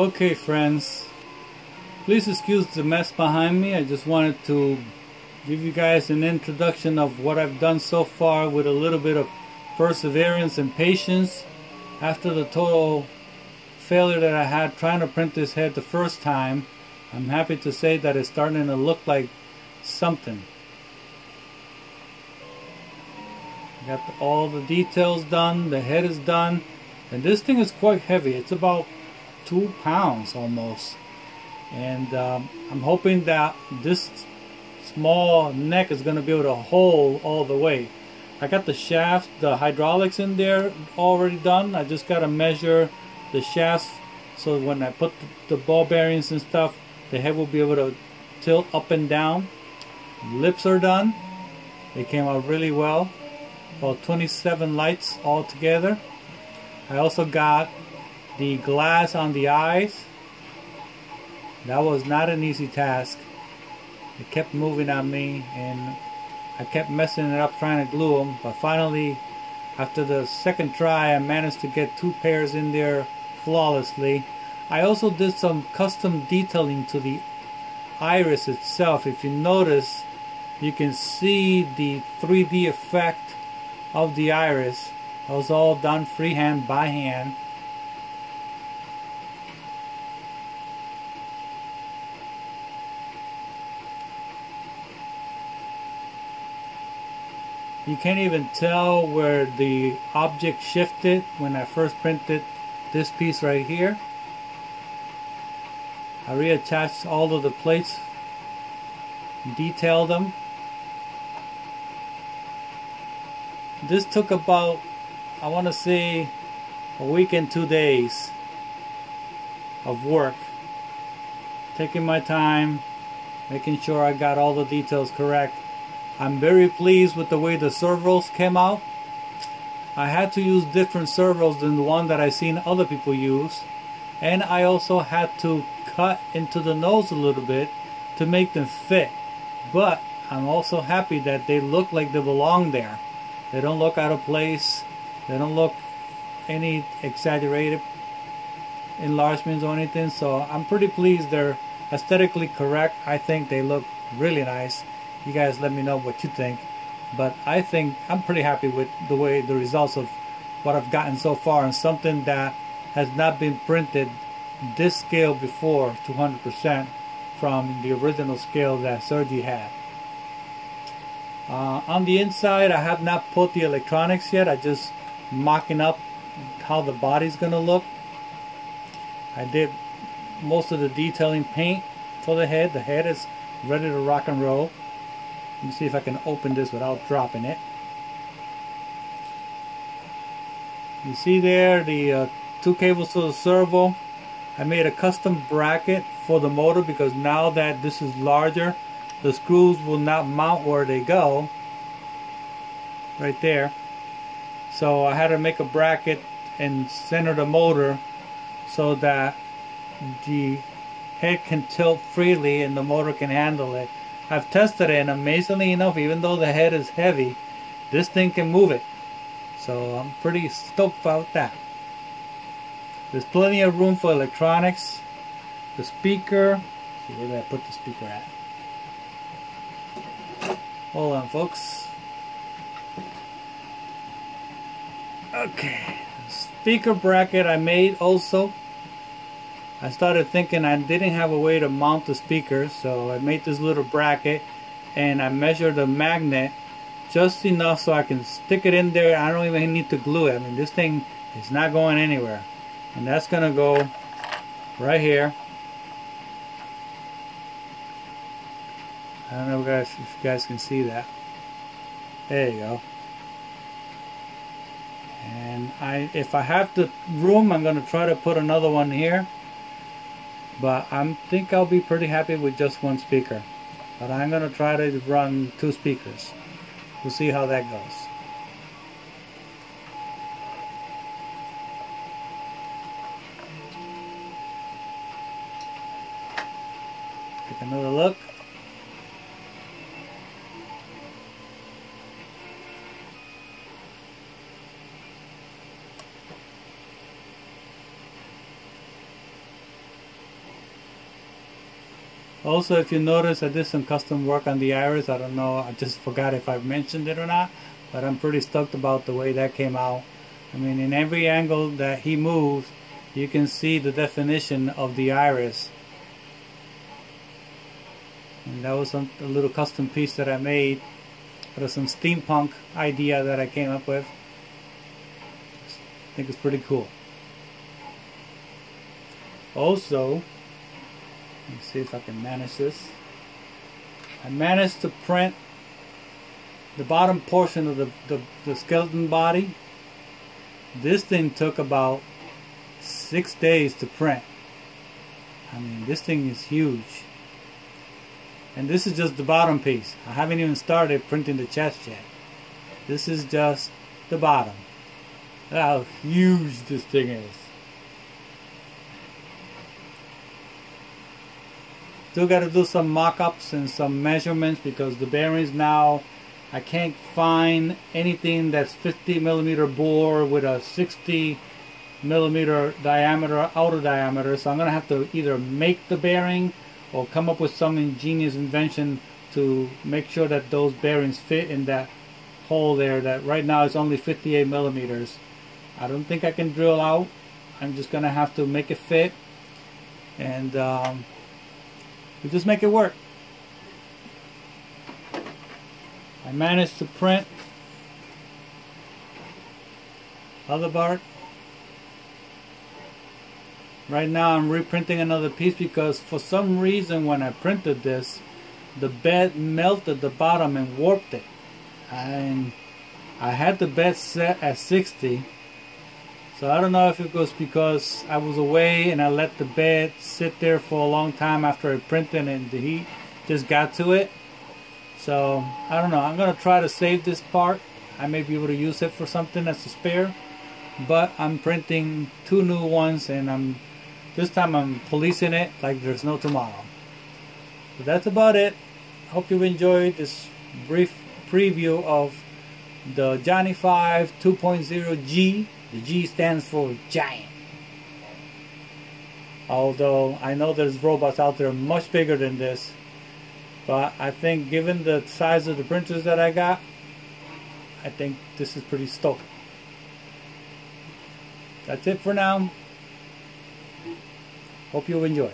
Okay, friends. Please excuse the mess behind me. I just wanted to give you guys an introduction of what I've done so far with a little bit of perseverance and patience after the total failure that I had trying to print this head the first time. I'm happy to say that it's starting to look like something. Got all the details done, the head is done, and this thing is quite heavy. It's about two pounds almost. And um, I'm hoping that this small neck is going to be able to hold all the way. I got the shaft, the hydraulics in there already done. I just got to measure the shafts so when I put the ball bearings and stuff, the head will be able to tilt up and down. Lips are done. They came out really well. About 27 lights all together. I also got the glass on the eyes. That was not an easy task. It kept moving on me and I kept messing it up trying to glue them. But finally, after the second try, I managed to get two pairs in there flawlessly. I also did some custom detailing to the iris itself. If you notice, you can see the 3D effect of the iris. That was all done freehand by hand. You can't even tell where the object shifted when I first printed this piece right here. I reattached all of the plates, detailed them. This took about, I want to say, a week and two days of work. Taking my time, making sure I got all the details correct. I'm very pleased with the way the servos came out. I had to use different servos than the one that I seen other people use. And I also had to cut into the nose a little bit to make them fit. But I'm also happy that they look like they belong there. They don't look out of place. They don't look any exaggerated enlargements or anything. So I'm pretty pleased they're aesthetically correct. I think they look really nice. You guys let me know what you think. But I think I'm pretty happy with the way the results of what I've gotten so far and something that has not been printed this scale before 200% from the original scale that Sergi had. Uh, on the inside I have not put the electronics yet. I just mocking up how the body's gonna look. I did most of the detailing paint for the head. The head is ready to rock and roll. Let me see if I can open this without dropping it. You see there the uh, two cables to the servo. I made a custom bracket for the motor because now that this is larger, the screws will not mount where they go. Right there. So I had to make a bracket and center the motor so that the head can tilt freely and the motor can handle it. I've tested it and amazingly enough, even though the head is heavy, this thing can move it. So I'm pretty stoked about that. There's plenty of room for electronics. The speaker, see where did I put the speaker at? Hold on folks. Okay, speaker bracket I made also I started thinking I didn't have a way to mount the speaker so I made this little bracket and I measured the magnet just enough so I can stick it in there. I don't even need to glue it. I mean this thing is not going anywhere. And that's gonna go right here. I don't know guys if you guys can see that. There you go. And I if I have the room I'm gonna try to put another one here but I think I'll be pretty happy with just one speaker. But I'm gonna try to run two speakers. We'll see how that goes. Take another look Also, if you notice, I did some custom work on the iris. I don't know, I just forgot if I mentioned it or not, but I'm pretty stoked about the way that came out. I mean, in every angle that he moves, you can see the definition of the iris. And that was some, a little custom piece that I made. It some steampunk idea that I came up with. I think it's pretty cool. Also, let me see if I can manage this. I managed to print the bottom portion of the, the, the skeleton body. This thing took about six days to print. I mean, this thing is huge. And this is just the bottom piece. I haven't even started printing the chest yet. This is just the bottom. How huge this thing is. Still got to do some mock-ups and some measurements because the bearings now I can't find anything that's 50 millimeter bore with a 60 millimeter diameter outer diameter. So I'm gonna have to either make the bearing or come up with some ingenious invention to make sure that those bearings fit in that hole there that right now is only 58 millimeters. I don't think I can drill out. I'm just gonna have to make it fit. And um, we just make it work. I managed to print other bark. Right now I'm reprinting another piece because for some reason when I printed this, the bed melted the bottom and warped it. And I had the bed set at 60 so I don't know if it was because I was away and I let the bed sit there for a long time after I printed and the heat just got to it. So I don't know. I'm going to try to save this part. I may be able to use it for something as a spare. But I'm printing two new ones and I'm this time I'm policing it like there's no tomorrow. So that's about it. Hope you enjoyed this brief preview of the Johnny 5 2.0G the G stands for giant. Although I know there's robots out there much bigger than this. But I think given the size of the printers that I got, I think this is pretty stoked. That's it for now. Hope you enjoy.